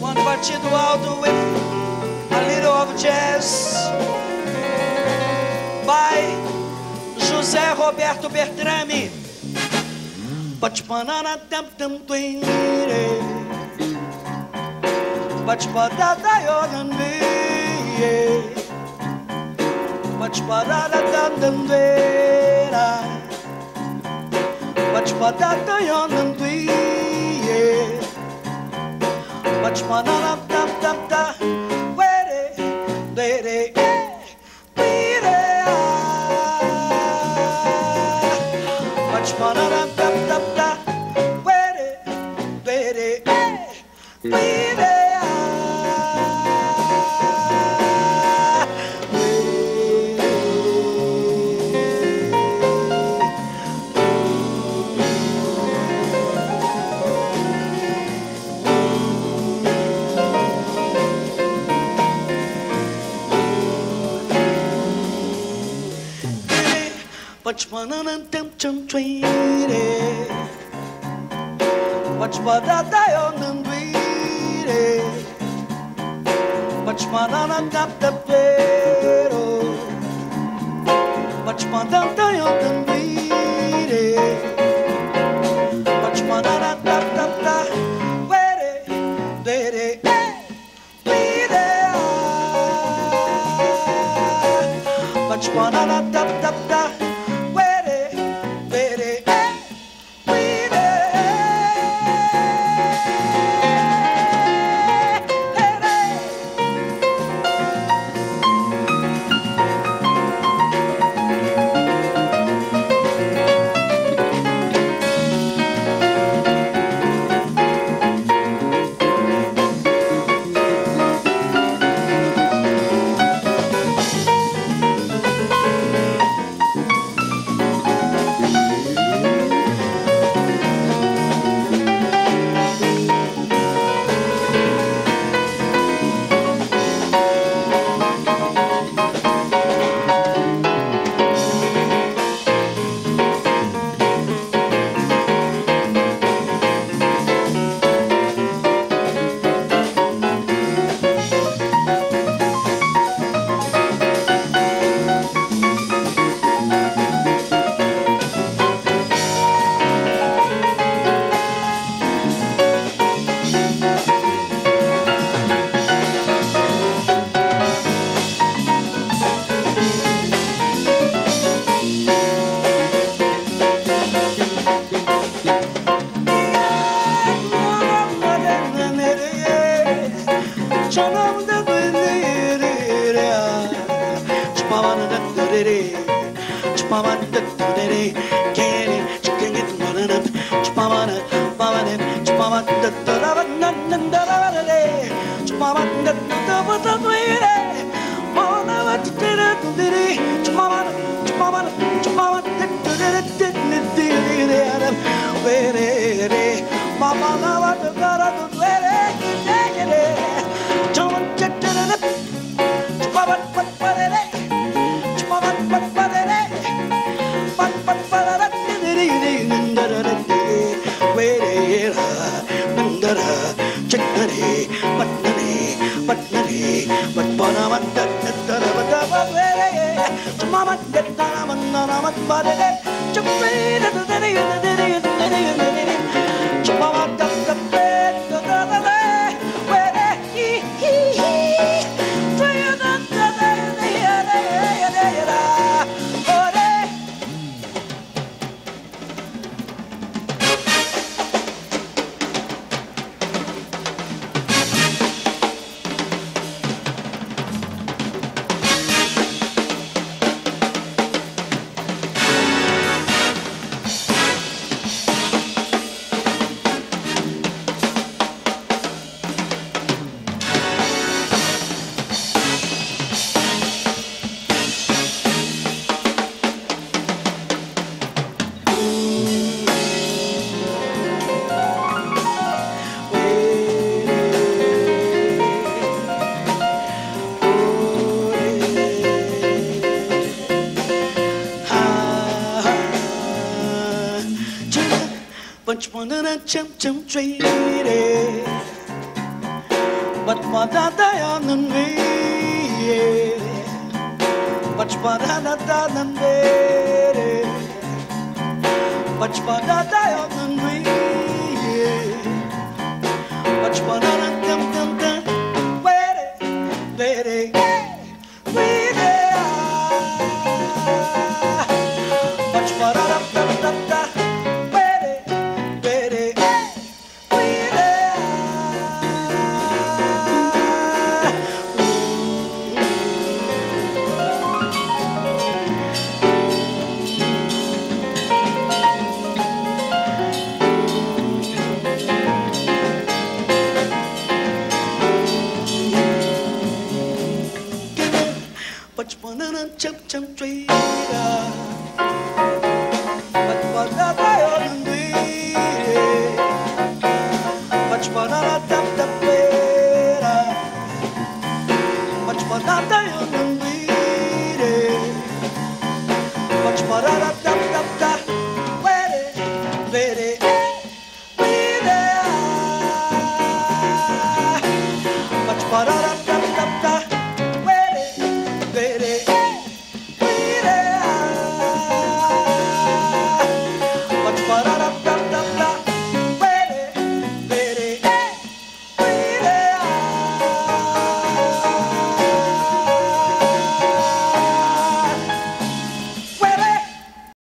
One partido alto with a little of jazz by José Roberto Bertrami. Bate-panana, tam tam twinre. Bate-panada, yogan me. Bate-panada, tam tam twera. Bate-panada, yogan twinre. much fun I'm dum dum da where lady much fun But banana dum dum tweety Much badada on the tweety Much banana dum dum pero Much badada on the Chupamanda, chickadee, but nanny, but nanny, but banana, da da da da da da da da mama, da da da da da da da da da da da da da da Bunch one and a chum chum tree. Bachpadadayanan ve Bachpadadayanan ve Bachpadadayanan ve Bachpadadayanan बचपन चप चप चैरा बचपन दायो नंदी रे बचपन रा तप तप पेरा बचपन दायो नंदी रे बचपन रा तप तप ता वेरे वेरे वेरे बचपन रा